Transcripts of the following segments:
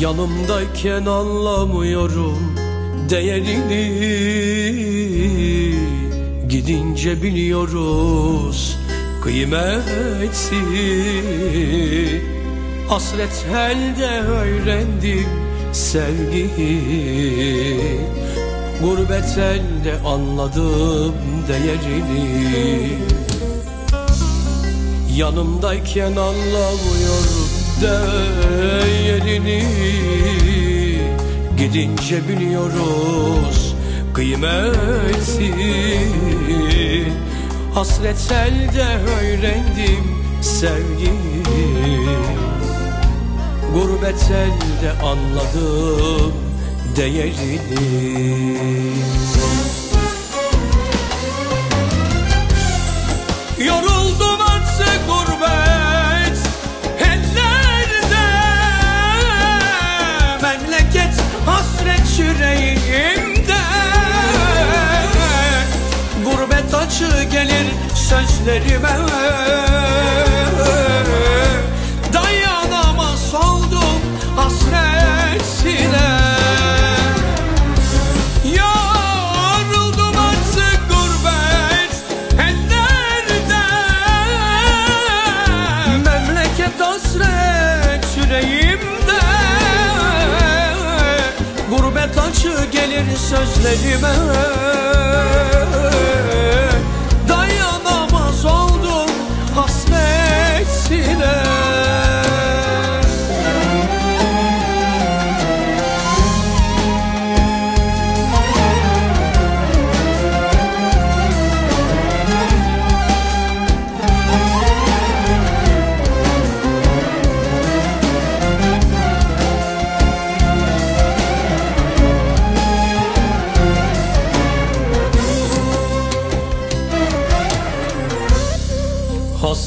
Yanımdayken anlamıyorum değerini. Gidince biliyoruz kıymeti Hasret elde öğrendim sevgiyi. Gurbet elde anladım değerini. Yanımdayken anlamıyorum değerini Gidince biliyoruz kıymeti Hasret elde öğrendim sevgiyi Gurbet elde anladım değerini. Yoruldum sözlerime. Dayanamaz oldum hasretine Yoruldum artık gurbet ellerde Memleket hasret yüreğimde. Gurbet acı gelir sözlerime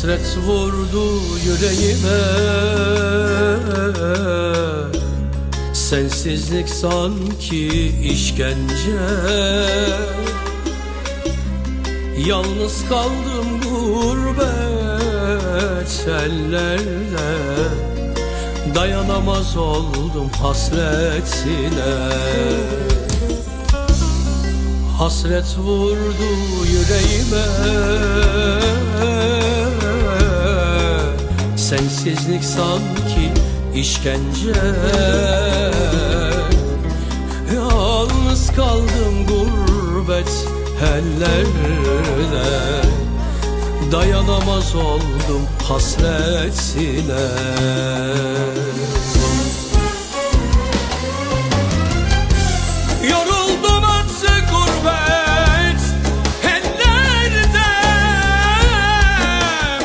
Hasret vurdu yüreğime. Sensizlik sanki işkence. Yalnız kaldım gurbet ellerde Dayanamaz oldum hasretine Hasret vurdu yüreğime Sensizlik sanki işkence. Yalnız kaldım gurbet ellerde Dayanamaz oldum hasretine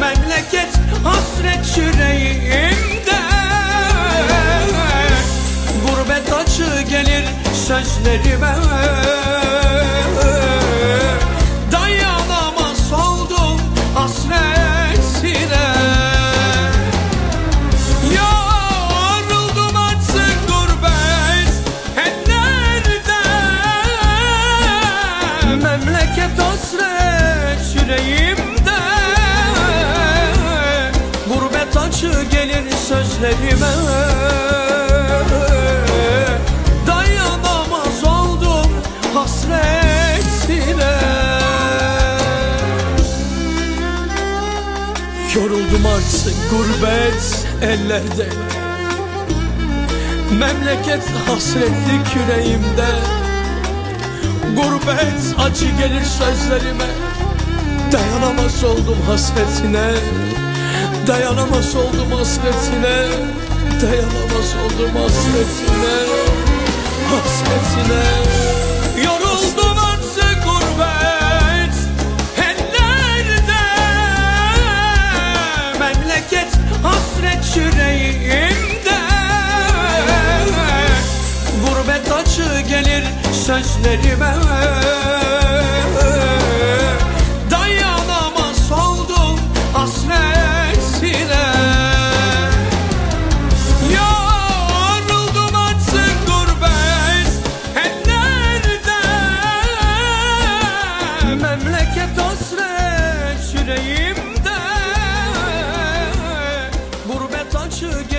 Memleket hasret yüreğimde Gurbet acı gelir sözlerime. Dayanamaz oldum hasretine Yoruldum artık gurbet. Ellerde Memleket sözlerime. Dayanamaz oldum hasretine Yoruldum artık gurbet ellerde. Memleket hasretlik yüreğimde Gurbet acı gelir sözlerime. Dayanamaz oldum hasretine Dayanamaz oldum hasretine Dayanamaz oldum hasretine Hasretine Yoruldum artık gurbet. Ellerde Memleket hasret yüreğimde. Gurbet acı gelir sözlerime should